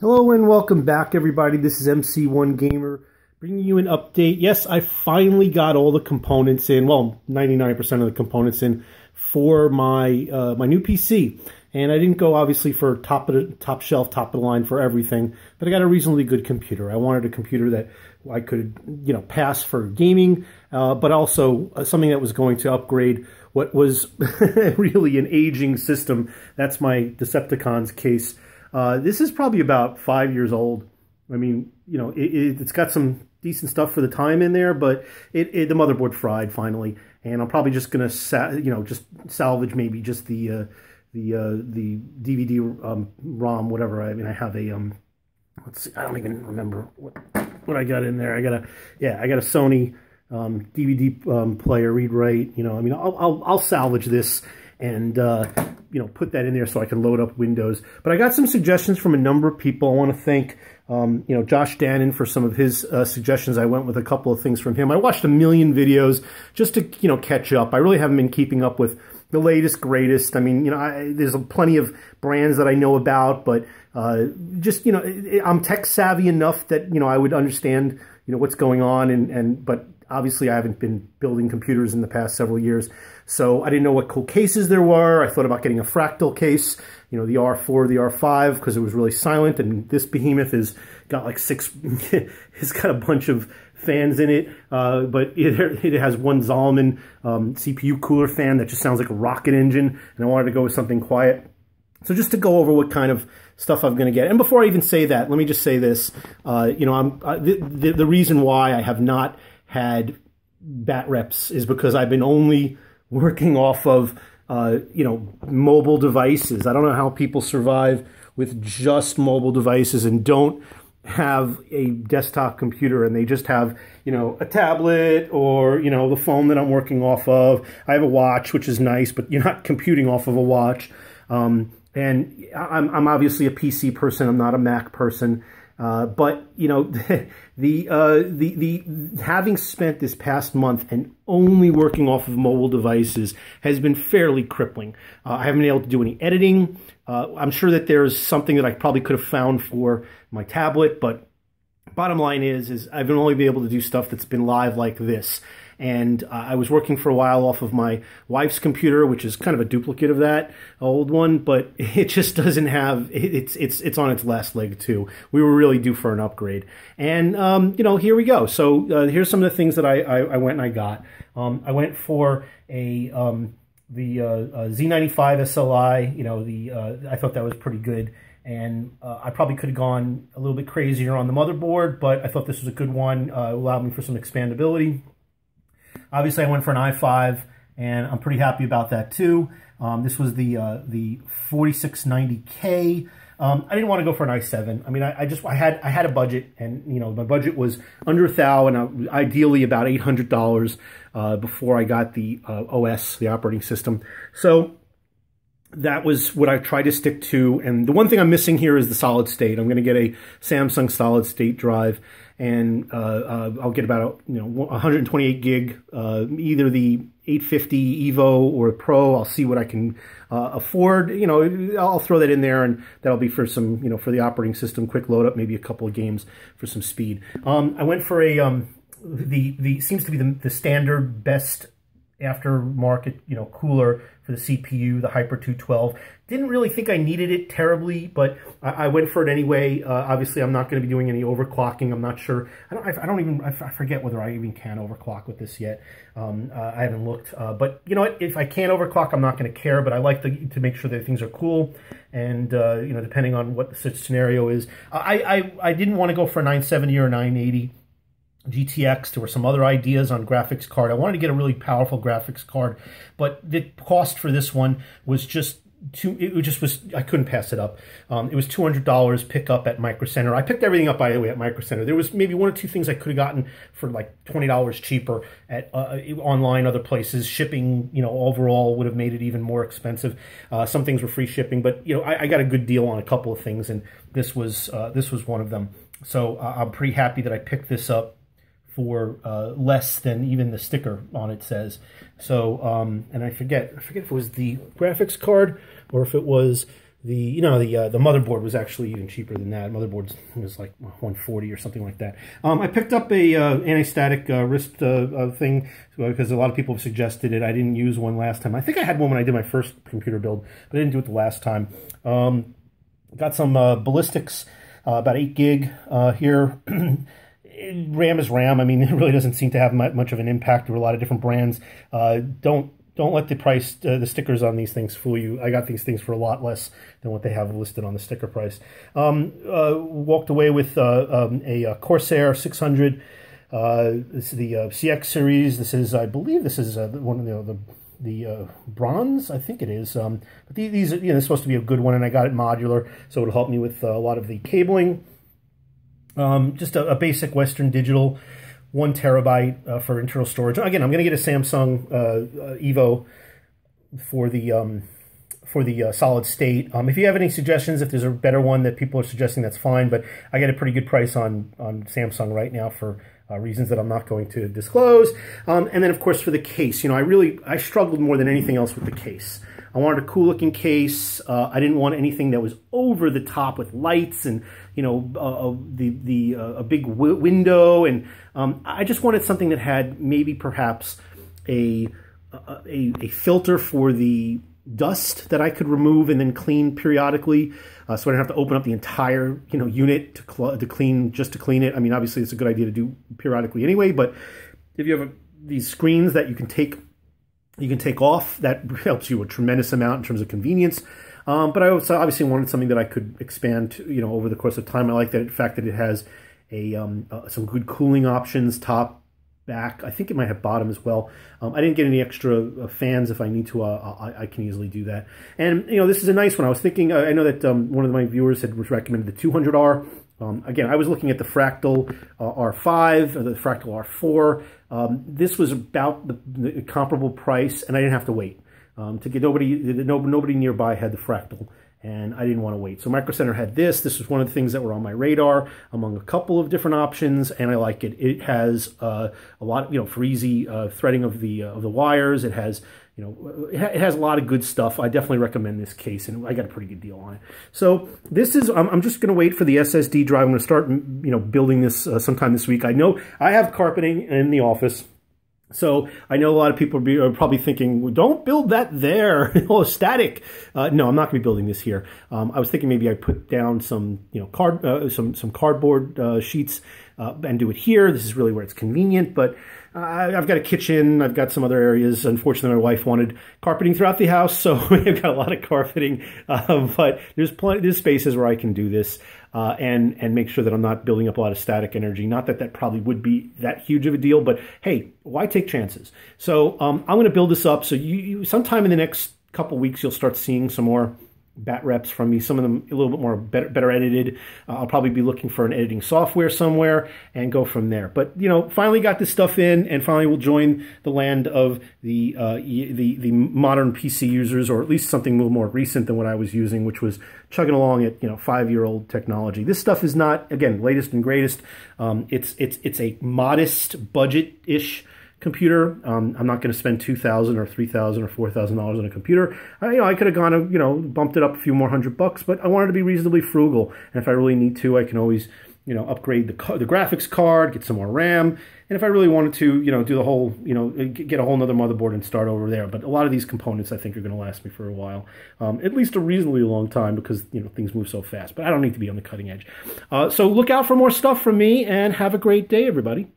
Hello and welcome back, everybody. This is MC1 Gamer bringing you an update. Yes, I finally got all the components in. Well, 99% of the components in for my uh, my new PC. And I didn't go obviously for top of the top shelf, top of the line for everything, but I got a reasonably good computer. I wanted a computer that I could, you know, pass for gaming, uh, but also uh, something that was going to upgrade what was really an aging system. That's my Decepticons case. Uh, this is probably about five years old. I mean, you know, it, has it, got some decent stuff for the time in there, but it, it the motherboard fried finally, and I'm probably just gonna, you know, just salvage maybe just the uh, the uh, the DVD um, ROM, whatever. I mean, I have a um, let's see, I don't even remember what what I got in there. I got a yeah, I got a Sony um, DVD um, player, read write. You know, I mean, I'll I'll, I'll salvage this and uh, you know put that in there so I can load up Windows. But I got some suggestions from a number of people. I want to thank um, you know Josh Dannon for some of his uh, suggestions. I went with a couple of things from him. I watched a million videos just to you know catch up. I really haven't been keeping up with the latest, greatest. I mean, you know, I, there's plenty of brands that I know about, but uh, just you know, I'm tech savvy enough that you know I would understand you know what's going on, and and but obviously I haven't been building computers in the past several years. So I didn't know what cool cases there were. I thought about getting a fractal case, you know, the R4, the R5, because it was really silent. And this behemoth has got like six, it's got a bunch of fans in it, uh, but it, it, has one Zalman um, CPU cooler fan that just sounds like a rocket engine. And I wanted to go with something quiet. So just to go over what kind of stuff I'm going to get. And before I even say that, let me just say this. Uh, you know, I'm the, the, the reason why I have not had bat reps is because I've been only working off of uh, you know mobile devices. I don't know how people survive with just mobile devices and don't have a desktop computer and they just have you know a tablet or you know the phone that I'm working off of. I have a watch which is nice, but you're not computing off of a watch. Um, and I'm, I'm obviously a PC person. I'm not a Mac person. Uh, but you know, the uh, the the having spent this past month and only working off of mobile devices has been fairly crippling. Uh, I haven't been able to do any editing. Uh, I'm sure that there's something that I probably could have found for my tablet, but bottom line is, is I've only been able to do stuff that's been live like this. And uh, I was working for a while off of my wife's computer, which is kind of a duplicate of that old one, but it just doesn't have, it's, it's, it's on its last leg too. We were really due for an upgrade. And, um, you know, here we go. So uh, here's some of the things that I, I, I went and I got. Um, I went for a, um, the uh, uh Z95 SLI, you know, the uh, I thought that was pretty good and uh, I probably could have gone a little bit crazier on the motherboard, but I thought this was a good one. Uh, allowed me for some expandability. Obviously, I went for an i5, and I'm pretty happy about that too. Um, this was the uh, the 4690K. Um, I didn't want to go for an i7. I mean, I, I, just I had I had a budget, and you know my budget was under a thou, and ideally about eight hundred dollars uh, before I got the uh, OS, the operating system. So that was what I tried to stick to. And the one thing I'm missing here is the solid state. I'm going to get a Samsung solid state drive, and uh, uh, I'll get about you know 128 gig, uh, either the 850 Evo or Pro. I'll see what I can uh, afford. You know, I'll throw that in there, and that'll be for some you know for the operating system, quick load up, maybe a couple of games for some speed. Um, I went for a um, the the seems to be the, the standard best aftermarket, you know, cooler for the CPU, the Hyper 212. Didn't really think I needed it terribly, but I, I went for it anyway. Uh, obviously, I'm not going to be doing any overclocking. I'm not sure. I don't, I, I don't even, I, forget whether I even can overclock with this yet. Um, uh, I haven't looked. Uh, but you know what? If I can't overclock, I'm not going to care, but I like to, to make sure that things are cool. And, uh, you know, depending on what the scenario is. I, I, I didn't want to go for a 970 or 980. GTX. There were some other ideas on graphics card. I wanted to get a really powerful graphics card, but the cost for this one was just too, it just was, I couldn't pass it up. Um, it was $200 pick up at Micro Center. I picked everything up, by the way, at Micro Center. There was maybe one or two things I could have gotten for like $20 cheaper at uh, online other places. Shipping, you know, overall would have made it even more expensive. Uh, some things were free shipping, but, you know, I, I, got a good deal on a couple of things, and this was, uh, this was one of them. So uh, I'm pretty happy that I picked this up for uh, less than even the sticker on it says. So, um, and I forget, I forget if it was the graphics card or if it was the you know the uh, the motherboard was actually even cheaper than that. Motherboard was like 140 or something like that. Um, I picked up a uh, anti-static uh, wrist uh, uh, thing because a lot of people have suggested it. I didn't use one last time. I think I had one when I did my first computer build, but I didn't do it the last time. Um, got some uh, Ballistix, about eight gig here. RAM is RAM. I mean, it really doesn't seem to have much of an impact. Are a lot of different brands. don't don't let the price, uh, the stickers on these things fool you. I got these things for a lot less than what they have listed on the sticker price. Um, uh, walked away with uh, um, a, a, Corsair 600. Uh, this is the uh, CX series. This is, I believe, this is uh, one of the the, the bronze. I think it is. Um, but these, these, you know, supposed to be a good one, and I got it modular, so it'll help me with a lot of the cabling. Um, just a, a basic Western Digital one terabyte uh, for internal storage. Again, I'm going to get a Samsung uh, uh, Evo for the um, for the uh, solid state. Um, if you have any suggestions, if there's a better one that people are suggesting, that's fine. But I get a pretty good price on on Samsung right now for uh, reasons that I'm not going to disclose. Um, and then, of course, for the case, you know, I really I struggled more than anything else with the case. I wanted a cool looking case. Uh, I didn't want anything that was over the top with lights and you know uh, uh the the uh, a big window, and um, I just wanted something that had maybe perhaps a, a a filter for the dust that I could remove and then clean periodically, uh, so I don't have to open up the entire you know unit to to clean just to clean it. I mean, obviously it's a good idea to do periodically anyway, but if you have a, these screens that you can take you can take off. That helps you a tremendous amount in terms of convenience. Um, but I also obviously wanted something that I could expand, to, you know, over the course of time. I like that fact that it has a um, uh, some good cooling options, top, back. I think it might have bottom as well. Um, I didn't get any extra uh, fans. If I need to, uh, I, I, can easily do that. And you know, this is a nice one. I was thinking. Uh, I know that um, one of my viewers had recommended the 200R. Um, again, I was looking at the Fractal uh, R5, the Fractal R4. Um, this was about the, the, comparable price, and I didn't have to wait. Um, to get nobody, no, nobody nearby had the Fractal, and I didn't want to wait. So Micro Center had this. This was one of the things that were on my radar among a couple of different options, and I like it. It has uh, a lot, you know, for easy uh, threading of the uh, of the wires. It has you know, it has a lot of good stuff. I definitely recommend this case, and I got a pretty good deal on it. So this is, I'm, I'm just going to wait for the SSD drive. I'm going to start, you know, building this uh, sometime this week. I know I have carpeting in the office. So I know a lot of people are, probably thinking, well, don't build that there. oh, static. Uh, no, I'm not going to be building this here. Um, I was thinking maybe I put down some, you know, card, uh, some some cardboard uh, sheets uh, and do it here. This is really where it's convenient, but I've got a kitchen. I've got some other areas. Unfortunately, my wife wanted carpeting throughout the house, so we've got a lot of carpeting. Uh, but there's plenty, there's spaces where I can do this uh, and and make sure that I'm not building up a lot of static energy. Not that that probably would be that huge of a deal, but hey, why take chances? So um, I'm going to build this up. So you, you sometime in the next couple weeks, you'll start seeing some more bat reps from me. Some of them a little bit more better, better edited. Uh, I'll probably be looking for an editing software somewhere and go from there. But you know, finally got this stuff in, and finally we'll join the land of the uh, the the modern PC users, or at least something a little more recent than what I was using, which was chugging along at you know five year old technology. This stuff is not again latest and greatest. Um, it's it's it's a modest budget ish computer. Um, I'm not going to spend two thousand or three thousand or four thousand dollars on a computer. I, you know, I could have gone, you know, bumped it up a few more hundred bucks, but I wanted to be reasonably frugal. And if I really need to, I can always, you know, upgrade the the graphics card, get some more RAM, and if I really wanted to, you know, do the whole, you know, get a whole nother motherboard and start over there. But a lot of these components, I think, are going to last me for a while, um, at least a reasonably long time because you know things move so fast. But I don't need to be on the cutting edge. Uh, so look out for more stuff from me, and have a great day, everybody.